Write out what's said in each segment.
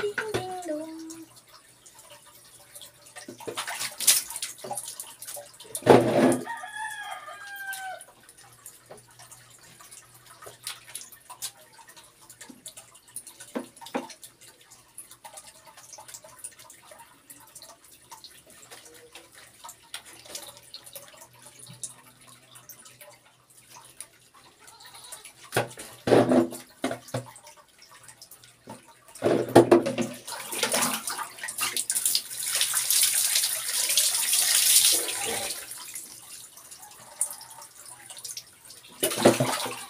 Daddy. Thank you.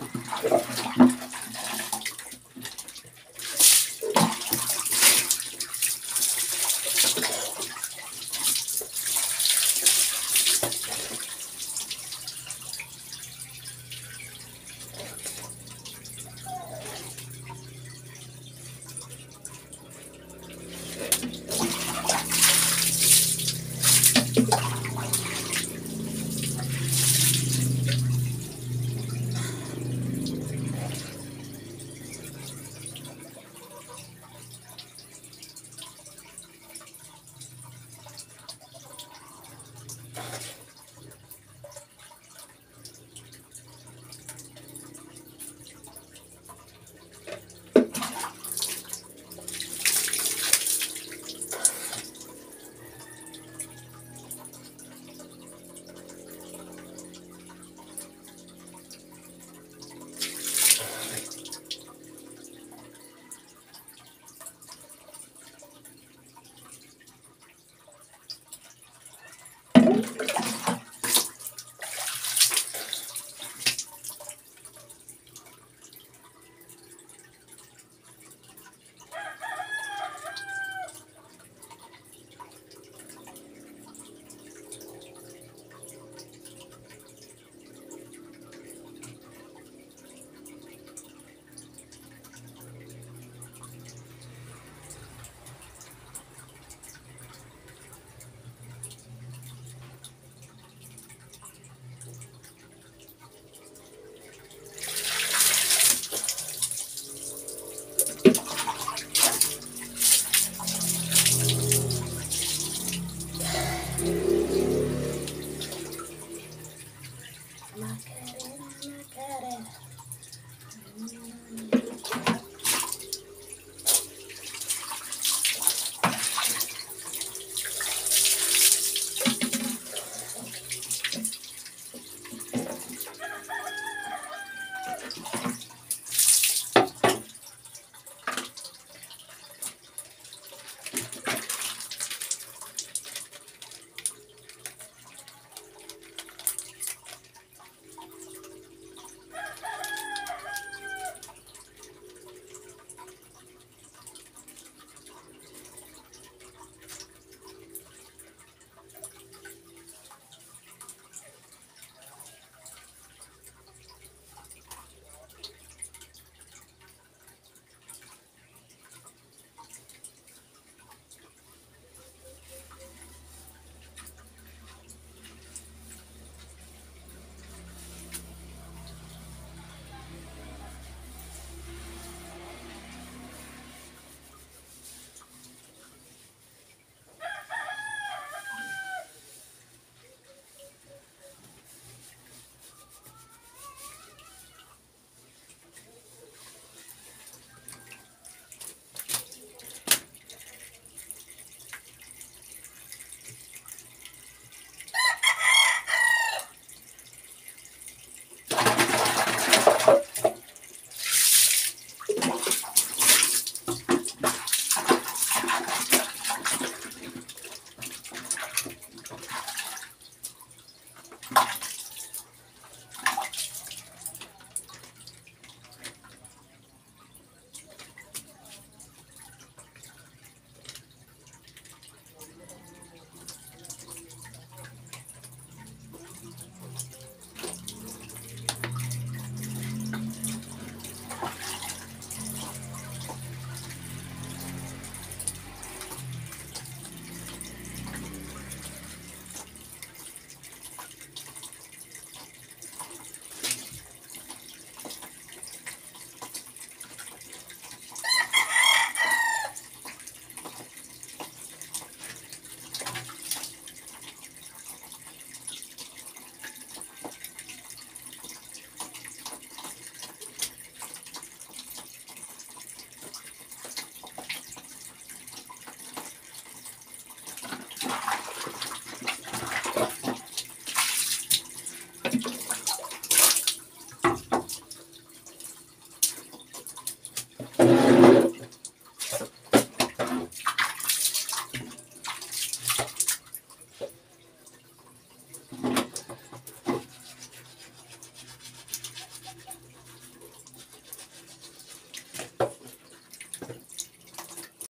分かった。